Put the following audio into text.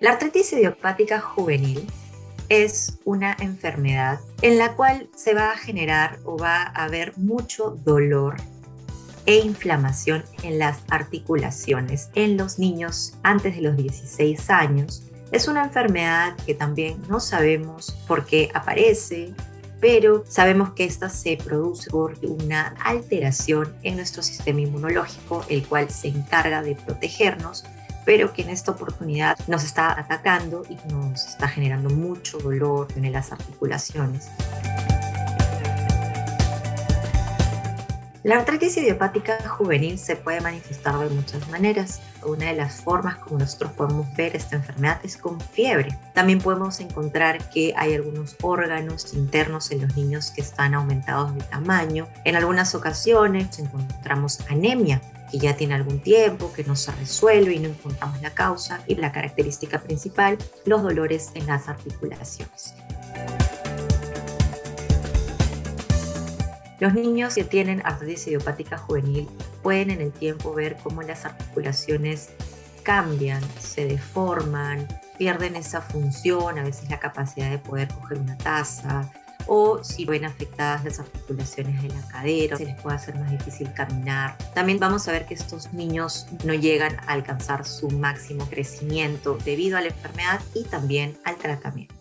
La artritis idiopática juvenil es una enfermedad en la cual se va a generar o va a haber mucho dolor e inflamación en las articulaciones en los niños antes de los 16 años. Es una enfermedad que también no sabemos por qué aparece, pero sabemos que esta se produce por una alteración en nuestro sistema inmunológico, el cual se encarga de protegernos pero que en esta oportunidad nos está atacando y nos está generando mucho dolor en las articulaciones. La artritis idiopática juvenil se puede manifestar de muchas maneras. Una de las formas como nosotros podemos ver esta enfermedad es con fiebre. También podemos encontrar que hay algunos órganos internos en los niños que están aumentados de tamaño. En algunas ocasiones encontramos anemia que ya tiene algún tiempo, que no se resuelve y no encontramos la causa. Y la característica principal, los dolores en las articulaciones. Los niños que tienen artritis idiopática juvenil pueden en el tiempo ver cómo las articulaciones cambian, se deforman, pierden esa función, a veces la capacidad de poder coger una taza, o si ven afectadas las articulaciones de la cadera, se les puede hacer más difícil caminar. También vamos a ver que estos niños no llegan a alcanzar su máximo crecimiento debido a la enfermedad y también al tratamiento.